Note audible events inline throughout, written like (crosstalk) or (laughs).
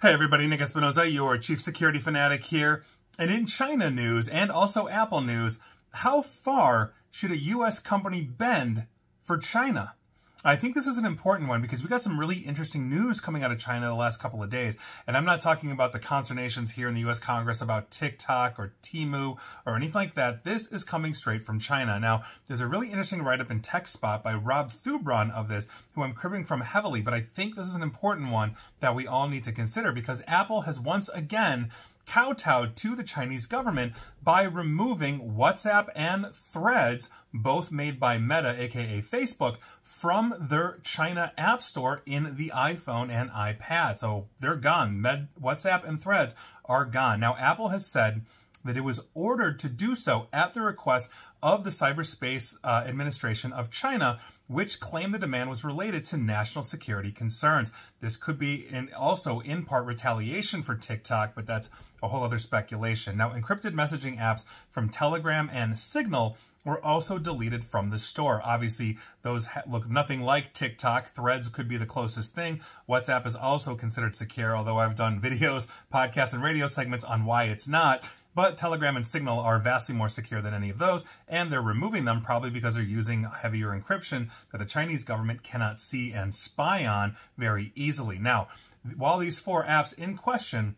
Hey everybody, Nick Espinosa, your chief security fanatic here. And in China news and also Apple news, how far should a US company bend for China? I think this is an important one because we got some really interesting news coming out of China the last couple of days. And I'm not talking about the consternations here in the US Congress about TikTok or Temu or anything like that. This is coming straight from China. Now, there's a really interesting write-up in TechSpot by Rob Thubron of this, who I'm cribbing from heavily, but I think this is an important one that we all need to consider because Apple has once again kowtowed to the Chinese government by removing WhatsApp and Threads, both made by Meta, aka Facebook, from their China App Store in the iPhone and iPad. So they're gone. Med WhatsApp and Threads are gone. Now, Apple has said that it was ordered to do so at the request of the Cyberspace uh, Administration of China, which claimed the demand was related to national security concerns. This could be in, also in part retaliation for TikTok, but that's a whole other speculation. Now, encrypted messaging apps from Telegram and Signal were also deleted from the store. Obviously, those look nothing like TikTok. Threads could be the closest thing. WhatsApp is also considered secure, although I've done (laughs) videos, podcasts, and radio segments on why it's not. But Telegram and Signal are vastly more secure than any of those, and they're removing them probably because they're using heavier encryption that the Chinese government cannot see and spy on very easily. Now, while these four apps in question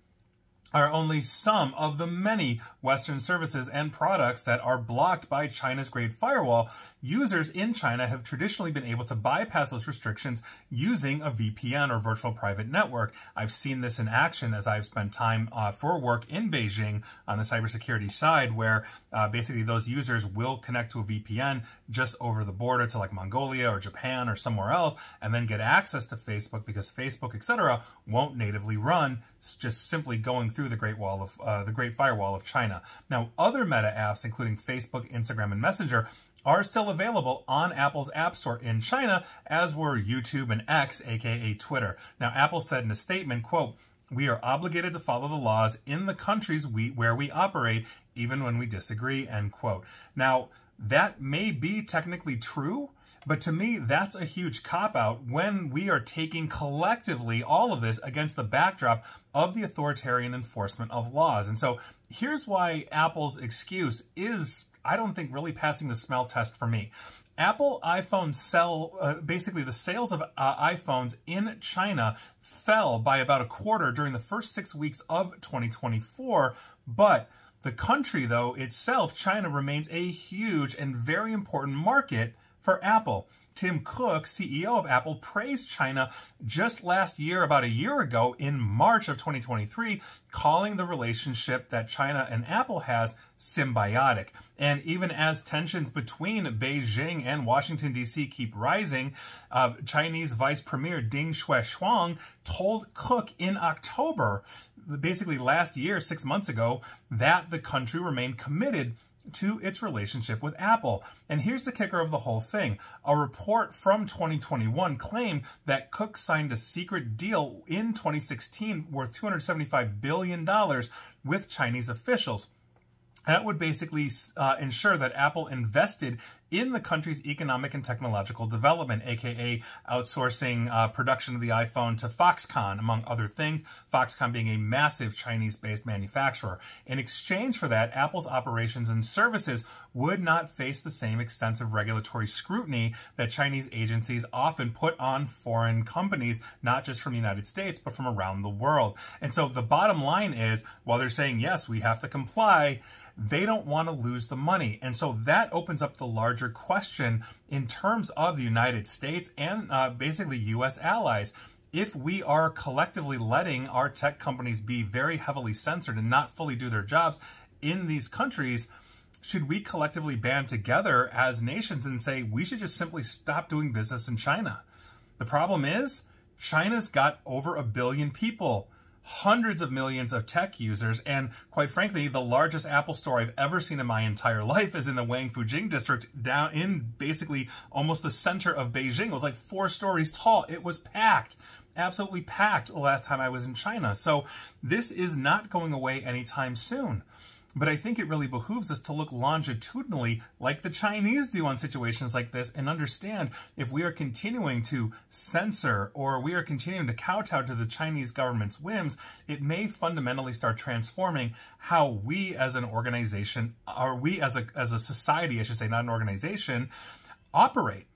are only some of the many Western services and products that are blocked by China's Great Firewall. Users in China have traditionally been able to bypass those restrictions using a VPN or virtual private network. I've seen this in action as I've spent time uh, for work in Beijing on the cybersecurity side, where uh, basically those users will connect to a VPN just over the border to like Mongolia or Japan or somewhere else, and then get access to Facebook because Facebook, etc., won't natively run just simply going through through the Great Wall of uh, the Great Firewall of China. Now, other Meta apps, including Facebook, Instagram, and Messenger, are still available on Apple's App Store in China, as were YouTube and X, aka Twitter. Now, Apple said in a statement, quote, we are obligated to follow the laws in the countries we, where we operate, even when we disagree, end quote. Now, that may be technically true, but to me, that's a huge cop out when we are taking collectively all of this against the backdrop of the authoritarian enforcement of laws. And so here's why Apple's excuse is, I don't think, really passing the smell test for me. Apple iPhone sell, uh, basically the sales of uh, iPhones in China fell by about a quarter during the first six weeks of 2024, but the country, though, itself, China, remains a huge and very important market for Apple. Tim Cook, CEO of Apple, praised China just last year, about a year ago, in March of 2023, calling the relationship that China and Apple has symbiotic. And even as tensions between Beijing and Washington, D.C. keep rising, uh, Chinese Vice Premier Ding Xuexiang told Cook in October, basically last year, six months ago, that the country remained committed to its relationship with Apple. And here's the kicker of the whole thing. A report from 2021 claimed that Cook signed a secret deal in 2016 worth $275 billion with Chinese officials. That would basically uh, ensure that Apple invested in the country's economic and technological development, aka outsourcing uh, production of the iPhone to Foxconn, among other things, Foxconn being a massive Chinese-based manufacturer. In exchange for that, Apple's operations and services would not face the same extensive regulatory scrutiny that Chinese agencies often put on foreign companies, not just from the United States, but from around the world. And so the bottom line is, while they're saying, yes, we have to comply, they don't want to lose the money. And so that opens up the larger question in terms of the United States and uh, basically U.S. allies. If we are collectively letting our tech companies be very heavily censored and not fully do their jobs in these countries, should we collectively band together as nations and say we should just simply stop doing business in China? The problem is China's got over a billion people hundreds of millions of tech users. And quite frankly, the largest Apple store I've ever seen in my entire (laughs) life is in the Wangfujing district down in basically almost the center of Beijing. It was like four stories tall. It was packed absolutely packed the last time I was in China. So this is not going away anytime soon. But I think it really behooves us to look longitudinally like the Chinese do on situations like this and understand if we are continuing to censor or we are continuing to kowtow to the Chinese government's whims, it may fundamentally start transforming how we as an organization, or we as a, as a society, I should say, not an organization, operate.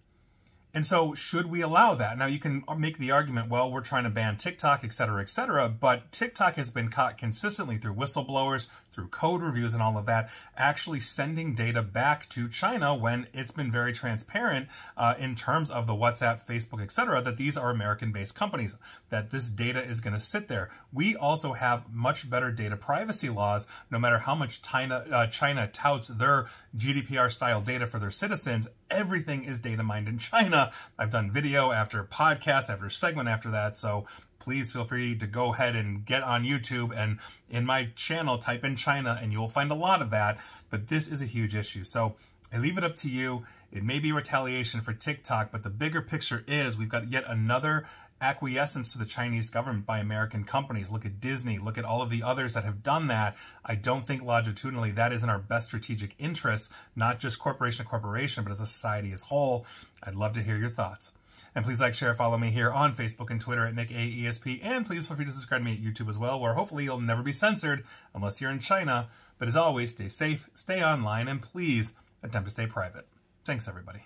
And so, should we allow that? Now, you can make the argument, well, we're trying to ban TikTok, et cetera, et cetera, but TikTok has been caught consistently through whistleblowers, through code reviews and all of that, actually sending data back to China when it's been very transparent uh, in terms of the WhatsApp, Facebook, et cetera, that these are American-based companies, that this data is going to sit there. We also have much better data privacy laws, no matter how much China, uh, China touts their GDPR-style data for their citizens, everything is data mined in China. I've done video after podcast after segment after that. So please feel free to go ahead and get on YouTube and in my channel, type in China and you'll find a lot of that. But this is a huge issue. So I leave it up to you. It may be retaliation for TikTok, but the bigger picture is we've got yet another acquiescence to the Chinese government by American companies. Look at Disney, look at all of the others that have done that. I don't think longitudinally that is in our best strategic interest, not just corporation to corporation, but as a society as whole. I'd love to hear your thoughts. And please like, share, follow me here on Facebook and Twitter at Nick AESP. And please feel free to subscribe to me at YouTube as well, where hopefully you'll never be censored unless you're in China. But as always, stay safe, stay online, and please attempt to stay private. Thanks, everybody.